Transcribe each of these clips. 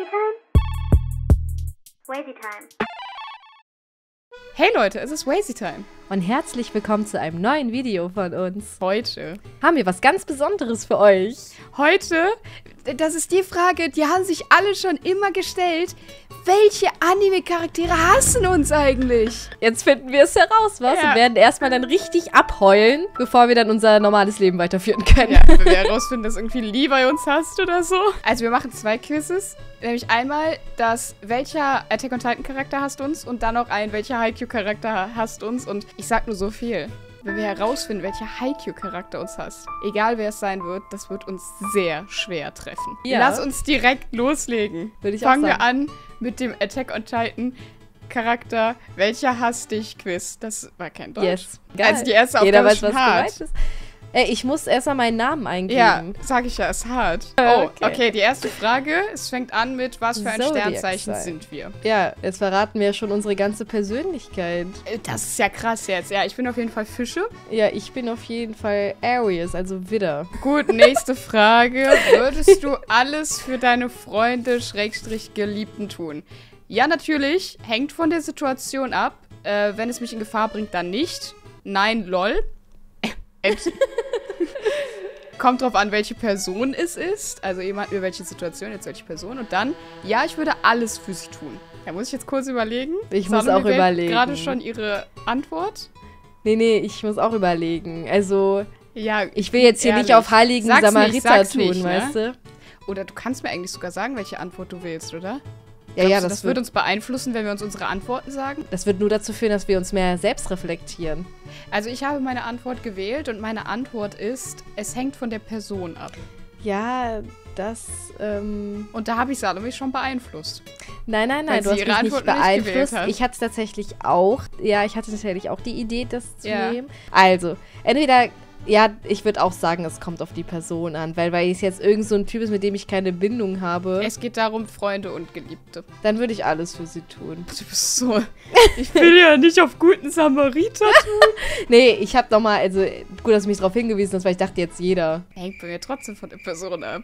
Wazy Time? Wazy Time. Hey Leute, es ist Wazy Time. Und herzlich willkommen zu einem neuen Video von uns. Heute. Haben wir was ganz Besonderes für euch. Heute, das ist die Frage, die haben sich alle schon immer gestellt. Welche Anime-Charaktere hassen uns eigentlich? Jetzt finden wir es heraus, was? Ja. Und werden erstmal dann richtig abheulen, bevor wir dann unser normales Leben weiterführen können. Ja, wenn wir herausfinden, dass irgendwie Levi uns hasst oder so. Also wir machen zwei Quizzes. Nämlich einmal das, welcher Attack on Titan Charakter hasst uns und dann noch ein, welcher Haikyuu Charakter hasst uns. Und ich sag nur so viel. Wenn wir herausfinden, welcher Haikyuu Charakter uns hasst, egal wer es sein wird, das wird uns sehr schwer treffen. Ja. Lass uns direkt loslegen. Würde ich Fangen wir an mit dem Attack on Titan Charakter. Welcher hasst dich Quiz? Das war kein Deutsch. Yes. Also die erste Jeder weiß, was hart. gemeint ist. Ey, ich muss erstmal meinen Namen eingeben. Ja, sag ich ja, ist hart. Äh, Oh, okay. okay. die erste Frage. Es fängt an mit, was für ein Zodiac Sternzeichen sind wir? Ja, jetzt verraten wir ja schon unsere ganze Persönlichkeit. Äh, Das ist ja krass jetzt. Ja, ich bin auf jeden Fall Fische. Ja, ich bin auf jeden Fall Aries, also Widder. Gut, nächste Frage. Würdest du alles für deine Freunde, Schrägstrich, Geliebten tun? Ja, natürlich. Hängt von der Situation ab. Äh, wenn es mich in Gefahr bringt, dann nicht. Nein, lol. Kommt drauf an, welche Person es ist. Also jemand über welche Situation, jetzt welche Person. Und dann, ja, ich würde alles für sie tun. Da muss ich jetzt kurz überlegen. Ich muss Salome auch überlegen. gerade schon ihre Antwort. Nee, nee, ich muss auch überlegen. Also, Ja, ich will jetzt hier nicht ehrlich. auf heiligen Sag's nicht, Samariter sag's tun, nicht, ne? weißt du? Oder du kannst mir eigentlich sogar sagen, welche Antwort du wählst, oder? Ja, Glaubst ja, du, das, das wird wird, uns beeinflussen, wenn wir uns unsere Antworten sagen. das wird nur dazu führen, dass wir uns mehr selbst reflektieren. Also ich habe meine Antwort gewählt und meine Antwort ist, es hängt von der Person ab. Ja, das, ähm... Und da habe ich Salome schon beeinflusst. Nein, nein, nein, du hast ihre mich nicht Antwort nicht beeinflusst. hat. Ich hatte es tatsächlich auch. Ja, ich hatte tatsächlich auch die Idee, das zu Ja. nehmen. Also, entweder... Ja, ich würde auch sagen, es kommt auf die Person an, weil weil es jetzt irgend so ein Typ ist, mit dem ich keine Bindung habe, Es geht darum, Freunde und Geliebte. dann würde ich alles für sie tun. Du bist so... Ich will ja nicht auf guten Samariter. Nee, ich habe nochmal, also gut, dass du mich darauf hingewiesen hast, weil ich dachte jetzt jeder. Hängt bei mir trotzdem von der Person ab.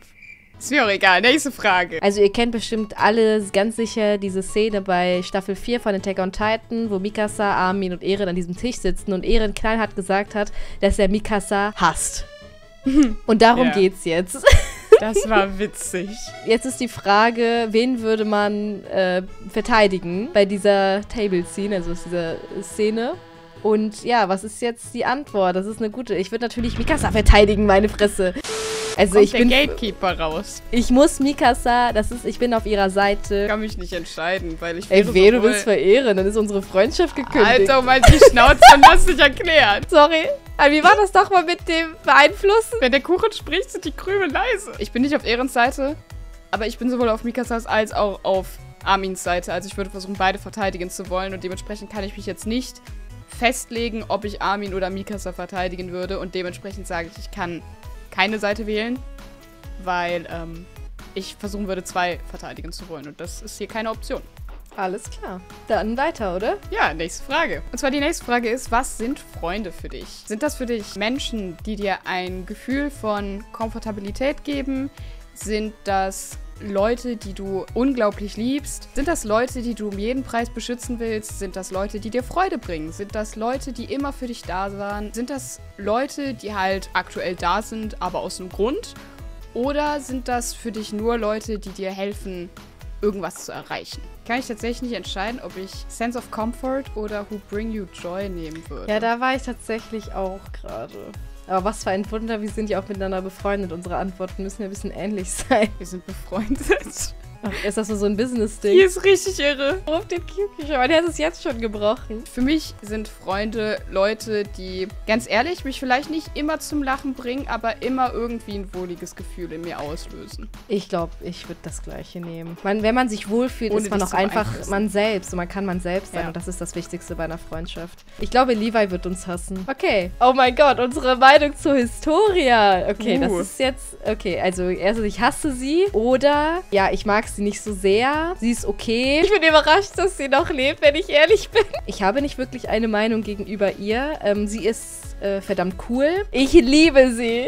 Ist mir auch egal. Nächste Frage. Also ihr kennt bestimmt alle ganz sicher diese Szene bei Staffel 4 von Attack on Titan, wo Mikasa, Armin und Eren an diesem Tisch sitzen und Eren knallhart gesagt hat, dass er Mikasa hasst. Und darum Ja. geht's jetzt. Das war witzig. Jetzt ist die Frage, wen würde man äh, verteidigen bei dieser Table Scene, also dieser Szene? Und ja, was ist jetzt die Antwort? Das ist eine gute. Ich würde natürlich Mikasa verteidigen, meine Fresse. Also Kommt ich der bin, Gatekeeper raus. ich muss Mikasa, das ist, ich bin auf ihrer Ich Seite. kann mich nicht entscheiden, weil ich Ey, weh, du willst verehren, dann ist unsere Freundschaft gekündigt. Alter, mal die Schnauze und lass dich erklären. Sorry. Aber wie war das doch mal mit dem Beeinflussen? Wenn der Kuchen spricht, sind die Krümel leise. Ich bin nicht auf Ehrens Seite, aber ich bin sowohl auf Mikasas als auch auf Armins Seite. Also ich würde versuchen, beide verteidigen zu wollen und dementsprechend kann ich mich jetzt nicht festlegen, ob ich Armin oder Mikasa verteidigen würde und dementsprechend sage ich, ich kann keine Seite wählen, weil ähm, ich versuchen würde, zwei verteidigen zu wollen und das ist hier keine Option. Alles klar. Dann weiter, oder? Ja, nächste Frage. Und zwar die nächste Frage ist, was sind Freunde für dich? Sind das für dich Menschen, die dir ein Gefühl von Komfortabilität geben? Sind das Leute, die du unglaublich liebst? Sind das Leute, die du um jeden Preis beschützen willst? Sind das Leute, die dir Freude bringen? Sind das Leute, die immer für dich da waren? Sind das Leute, die halt aktuell da sind, aber aus einem Grund? Oder sind das für dich nur Leute, die dir helfen, irgendwas zu erreichen? Kann ich tatsächlich nicht entscheiden, ob ich Sense of Comfort oder Who Bring You Joy nehmen würde. Ja, da war ich tatsächlich auch gerade. Aber was für ein Wunder, wir sind ja auch miteinander befreundet. Unsere Antworten müssen ja ein bisschen ähnlich sein. Wir sind befreundet. Ach, ist das nur so ein Die Business-Ding? ist richtig irre. Auf den Kiki schon. Mein Herz ist jetzt schon gebrochen. Für mich sind Freunde Leute, die, ganz ehrlich, mich vielleicht nicht immer zum Lachen bringen, aber immer irgendwie ein wohliges Gefühl in mir auslösen. Ich glaube, ich würde das Gleiche nehmen. Man, wenn man sich wohlfühlt, Ohne ist man auch einfach man selbst. Und man kann man selbst sein. Ja. Und das ist das Wichtigste bei einer Freundschaft. Ich glaube, Levi wird uns hassen. Okay. Oh mein Gott, unsere Meinung zur Historia. Okay, das Uh. ist jetzt. Okay, also erstens, ich hasse sie. Oder, ja, ich mag sie nicht so sehr. Sie ist okay. Ich bin überrascht, dass sie noch lebt, wenn ich ehrlich bin. Ich habe nicht wirklich eine Meinung gegenüber ihr. Ähm, sie ist äh, verdammt cool. Ich liebe sie.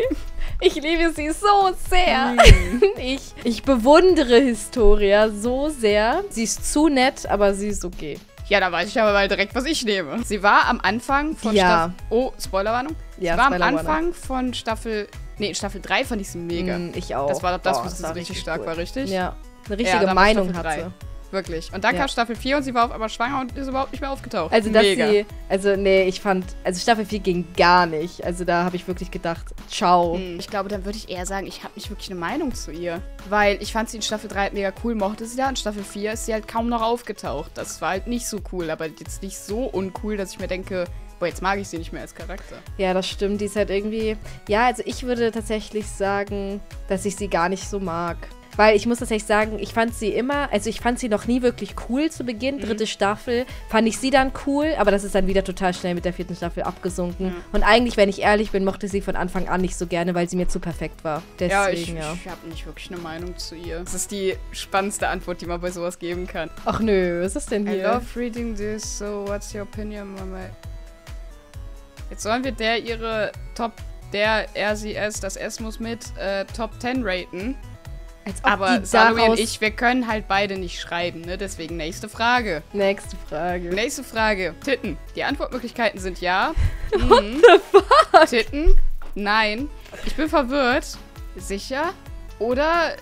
Ich liebe sie so sehr. Hm. Ich, ich bewundere Historia so sehr. Sie ist zu nett, aber sie ist okay. Ja, da weiß ich aber mal direkt, was ich nehme. Sie war am Anfang von Ja. Staffel... Oh, Spoilerwarnung. Ja, sie war am. Anfang von Staffel... Nee, Staffel 3 fand ich sie mega. Mm, ich auch. Das war das, Oh, wo sie war richtig stark war, richtig? Ja, eine Ja, richtige war Meinung Staffel hat drei. sie. Wirklich. Und dann Ja. kam Staffel 4 und sie war auf einmal schwanger und ist überhaupt nicht mehr aufgetaucht. Also, dass mega. sie, also, nee, ich fand, also Staffel 4 ging gar nicht. Also, da habe ich wirklich gedacht, ciao. Hm, Ich glaube, dann würde ich eher sagen, ich habe nicht wirklich eine Meinung zu ihr. Weil ich fand sie in Staffel 3 halt mega cool, mochte sie da. In Staffel 4 ist sie halt kaum noch aufgetaucht. Das war halt nicht so cool, aber jetzt nicht so uncool, dass ich mir denke, boah, jetzt mag ich sie nicht mehr als Charakter. Ja, das stimmt. Die ist halt irgendwie. Ja, also ich würde tatsächlich sagen, dass ich sie gar nicht so mag. Weil ich muss tatsächlich sagen, ich fand sie immer, also ich fand sie noch nie wirklich cool zu Beginn. Dritte Staffel fand ich sie dann cool, aber das ist dann wieder total schnell mit der vierten Staffel abgesunken. Und eigentlich, wenn ich ehrlich bin, mochte sie von Anfang an nicht so gerne, weil sie mir zu perfekt war. ja, ich, Deswegen, ja. ich habe nicht wirklich eine Meinung zu ihr. Das ist die spannendste Antwort, die man bei sowas geben kann. Ach nö, was ist denn I hier? love reading this, so what's your opinion, Mama? Jetzt sollen wir der ihre Top, der, er, sie, es, das S muss mit äh, Top 10 raten. Aber Salome und ich, wir können halt beide nicht schreiben, ne? Deswegen nächste Frage. Nächste Frage. Nächste Frage. Titten. Die Antwortmöglichkeiten sind ja. Mhm. Titten. Nein. Ich bin verwirrt. Sicher. Oder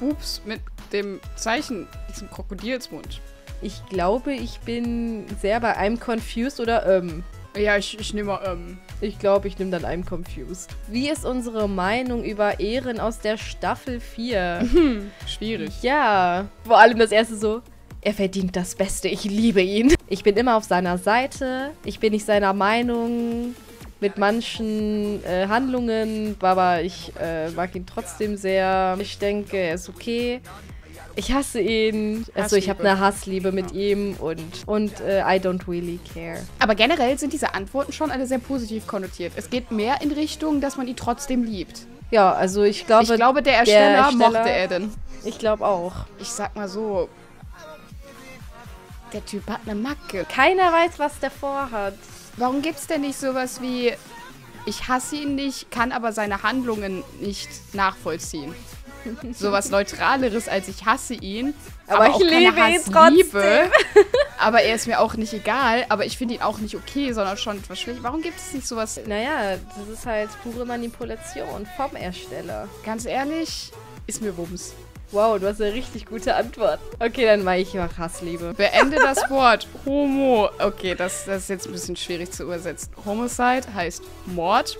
Boobs mit dem Zeichen, diesem Krokodilsmund. Ich glaube, ich bin sehr bei einem confused oder ähm. Ja, ich, ich nehme mal, ähm. Ich glaube, ich nehme dann I'm confused. Wie ist unsere Meinung über Ehren aus der Staffel 4? Schwierig. ja, vor allem das erste so. Er verdient das Beste, ich liebe ihn. Ich bin immer auf seiner Seite. Ich bin nicht seiner Meinung mit manchen äh, Handlungen, aber ich äh, mag ihn trotzdem sehr. Ich denke, er ist okay. Ich hasse ihn. Also ich habe eine Hassliebe mit ihm und, und äh, I don't really care. Aber generell sind diese Antworten schon alle sehr positiv konnotiert. Es geht mehr in Richtung, dass man ihn trotzdem liebt. Ja, also ich glaube, ich glaube, der Ersteller, Ersteller- mochte er denn. ich glaube auch. Ich sag mal so. Der Typ hat eine Macke. Keiner weiß, was der vorhat. Warum gibt's denn nicht sowas wie, ich hasse ihn nicht, kann aber seine Handlungen nicht nachvollziehen? Sowas Neutraleres als ich hasse ihn, Aber aber, ich liebe ihn Hassliebe. aber er ist mir auch nicht egal, aber ich finde ihn auch nicht okay, sondern schon etwas schwierig. Warum gibt es nicht sowas? Naja, das ist halt pure Manipulation vom Ersteller. Ganz ehrlich, ist mir Wumms. Wow, du hast eine richtig gute Antwort. Okay, dann mache ich auch Hassliebe. Beende das Wort Homo. Okay, das, das ist jetzt ein bisschen schwierig zu übersetzen. Homicide heißt Mord.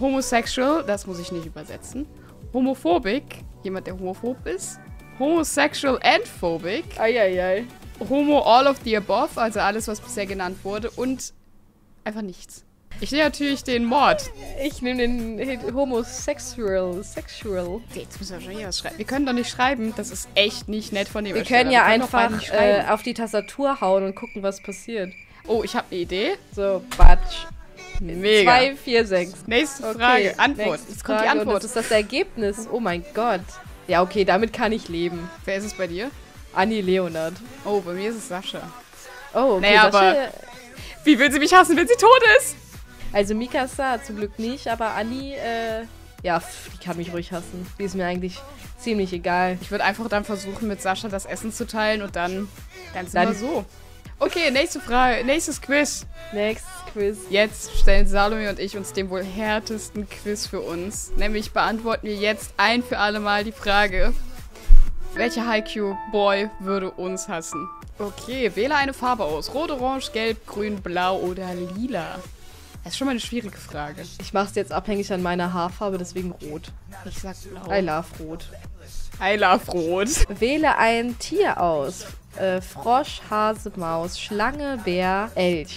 Homosexual, das muss ich nicht übersetzen. Homophobic, jemand, der homophob ist. Homosexual and phobic. Eieiei. Homo all of the above, also alles, was bisher genannt wurde. Und einfach nichts. Ich nehme natürlich den Mord. Ich nehme den Homosexual. Sexual. Jetzt müssen wir schon hier was schreiben. Wir können doch nicht schreiben. Das ist echt nicht nett von dem Wir können ja doch beide einfach äh, auf die Tastatur hauen und gucken, was passiert. Oh, ich habe eine Idee. So, Batsch. Mega. 2, 4, 6. Nächste Okay, Frage. Antwort. nächste Jetzt kommt die Frage und Antwort. Das ist das Ergebnis. Oh mein Gott. Ja, okay, damit kann ich leben. Wer ist es bei dir? Anni Leonard. Oh, bei mir ist es Sascha. Oh, okay. Naja, Sascha- aber- Wie will sie mich hassen, wenn sie tot ist? Also Mikasa zum Glück nicht, aber Anni, äh, ja, pff, die kann mich ruhig hassen. Die ist mir eigentlich ziemlich egal. Ich würde einfach dann versuchen, mit Sascha das Essen zu teilen und dann, dann sind Dann- wir so. Okay, nächste Frage. Nächstes Quiz. Next Quiz. Jetzt stellen Salome und ich uns dem wohl härtesten Quiz für uns. Nämlich beantworten wir jetzt ein für alle Mal die Frage, welcher Haikyuu-Boy würde uns hassen? Okay, wähle eine Farbe aus. Rot, Orange, Gelb, Grün, Blau oder Lila. Das ist schon mal eine schwierige Frage. Ich mache es jetzt abhängig an meiner Haarfarbe, deswegen rot. Ich sag Blau. I love rot. I love Rot. Wähle ein Tier aus. Äh, Frosch, Hase, Maus, Schlange, Bär, Elch.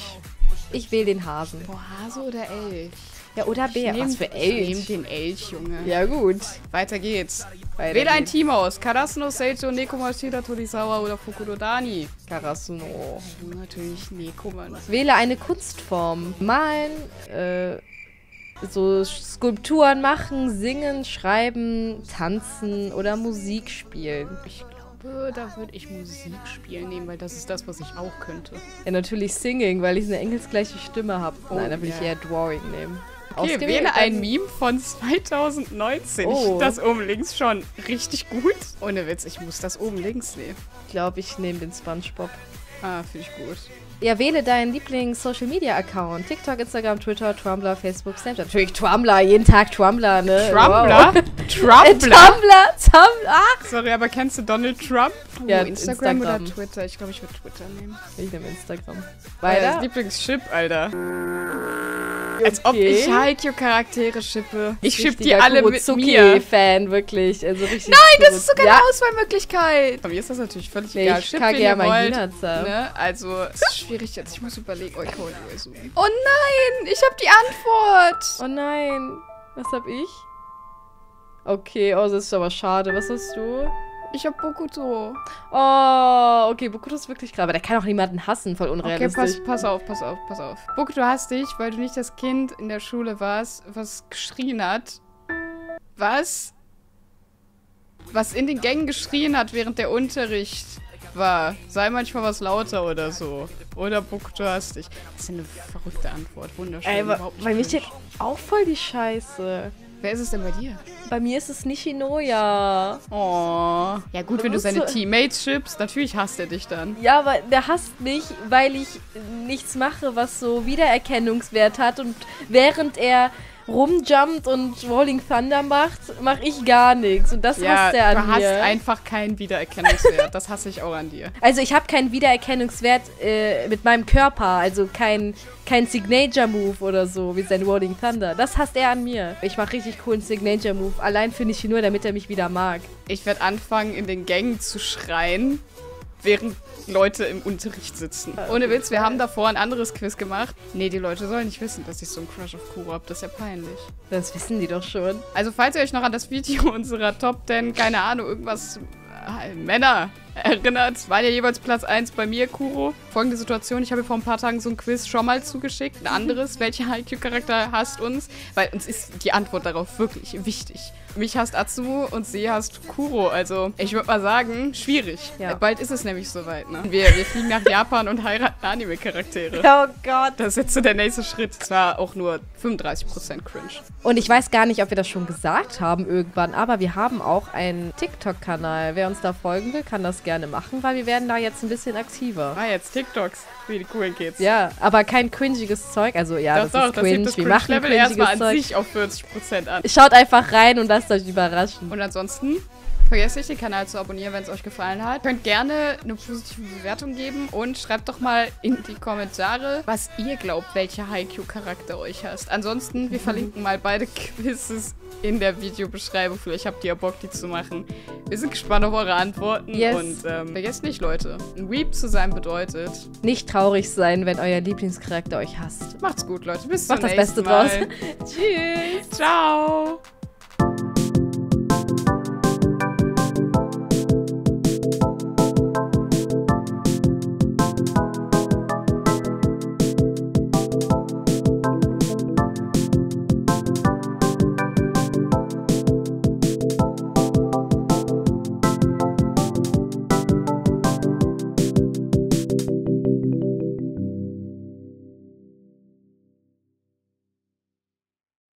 Ich wähle den Hasen. Boah, Hase oder Elch? Ja, oder Bär. Ich nehm- Was für Ich nehme Elch? den Elch, Junge. Ja, gut. Weiter geht's. Weiter Wähle ein. Team aus. Karasuno, Seijo, Nekomashita, Torisawa oder Fukurodani. Karasuno. Natürlich Nekoman. Wähle eine Kunstform. Malen, äh, so Skulpturen machen, singen, schreiben, tanzen oder Musik spielen. Ich glaube, da würde ich Musik spielen nehmen, weil das ist das, was ich auch könnte. Ja, natürlich Singing, weil ich eine engelsgleiche Stimme habe. Oh, Nein, da würde ich ja. eher Drawing nehmen. Okay, ausgewählt. wähle ein Meme von 2019. Ich Oh. finde das oben links schon richtig gut. Ohne Witz, ich muss das oben links nehmen. Ich glaube, ich nehme den Spongebob. Ah, finde ich gut. Ja, wähle deinen Lieblings-Social-Media-Account. TikTok, Instagram, Twitter, Tumblr, Facebook, Snapchat. Natürlich Tumblr, jeden Tag Tumblr, ne? Trumbler? Wow. Äh, Trumbler? Tumblr, Tumblr. Ach, Sorry, aber kennst du Donald Trump? Ja, oh, Instagram, Instagram. oder Twitter? Ich glaube, ich würde Twitter nehmen. ich nehme Instagram. Weiter? Lieblingschip, Alter. Als ob Okay. ich Haikyuu-Charaktere shippe. Ich ship die alle mit mir. Kurozuki-Fan, wirklich. Also richtig Nein, das ist sogar ja. eine Auswahlmöglichkeit. Bei mir ist das natürlich völlig Nee, egal. ich Ship, kacke wen ja ihr mein wollt. Hinatzer. Ne? Also, es ist schwierig jetzt. Ich muss überlegen. Oh, ich mal suchen. Oh nein, ich habe die Antwort. Oh nein. Was hab ich? Okay, oh, das ist aber schade. Was hast du? Ich habe Bokuto. Oh, okay, Bokuto ist wirklich gerade. Aber der kann auch niemanden hassen, voll Okay, unrealistisch. pass, pass auf, pass auf, pass auf. Bokuto hasst dich, weil du nicht das Kind in der Schule warst, was geschrien hat. Was? Was in den Gängen geschrien hat, während der Unterricht war. Sei manchmal was lauter oder so. Oder Bokuto hasst dich. Das ist eine verrückte Antwort. Wunderschön. Ey, bei mir cringe. steht auch voll die Scheiße. Wer ist es denn bei dir? Bei mir ist es Nishinoya. Oh. Ja gut, Aber wenn du seine du- Teammates schippst, natürlich hasst er dich dann. Ja, aber der hasst mich, weil ich nichts mache, was so Wiedererkennungswert hat. Und während er rumjumpt und Rolling Thunder macht, mache ich gar nichts. Und das Ja, hasst er an du hast mir. einfach keinen Wiedererkennungswert. Das hasse ich auch an dir. Also ich habe keinen Wiedererkennungswert äh, mit meinem Körper, also kein, kein Signature-Move oder so, wie sein Rolling Thunder. Das hasst er an mir. Ich mache richtig coolen Signature-Move. Allein finde ich ihn nur, damit er mich wieder mag. Ich werde anfangen, in den Gängen zu schreien, während Leute im Unterricht sitzen. Ohne Witz, wir haben davor ein anderes Quiz gemacht. Nee, die Leute sollen nicht wissen, dass ich so einen Crush auf Kuro habe. Das ist ja peinlich. Das wissen die doch schon. Also, falls ihr euch noch an das Video unserer Top 10, keine Ahnung, irgendwas äh, Männer erinnert, war ja jeweils Platz 1 bei mir, Kuro. Folgende Situation, ich habe vor ein paar Tagen so ein Quiz schon mal zugeschickt. Ein anderes, welcher Haikyuu-Charakter hasst uns? Weil uns ist die Antwort darauf wirklich wichtig. Mich hasst Atsumu und sie hasst Kuro. Also, ich würde mal sagen, schwierig. Ja. Äh, Bald ist es nämlich soweit, ne? Wir, wir fliegen nach Japan und heiraten Anime-Charaktere. Oh Gott. Das ist jetzt so der nächste Schritt. Es war auch nur 35% cringe. Und ich weiß gar nicht, ob wir das schon gesagt haben irgendwann, aber wir haben auch einen TikTok-Kanal. Wer uns da folgen will, kann das gerne machen, weil wir werden da jetzt ein bisschen aktiver. Ah, jetzt TikToks, wie die coolen Kids. Ja, aber kein cringiges Zeug. Also ja, doch, das doch, ist das hebt cringe. das wir machen Cringe-Level cringiges erstmal an Zeug. sich auf 40% an. Schaut einfach rein und lasst euch überraschen. Und ansonsten vergesst nicht, den Kanal zu abonnieren, wenn es euch gefallen hat. Könnt gerne eine positive Bewertung geben und schreibt doch mal in die Kommentare, was ihr glaubt, welcher Haikyuu-Charakter euch hasst. Ansonsten, wir verlinken mal beide Quizzes in der Videobeschreibung. Vielleicht habt ihr ja Bock, die zu machen. Wir sind gespannt auf eure Antworten. Yes. Und ähm, vergesst nicht, Leute, ein Weep zu sein bedeutet, Nicht traurig sein, wenn euer Lieblingscharakter euch hasst. macht's gut, Leute. Bis Macht zum das nächsten Beste draus. Mal. Tschüss. Ciao.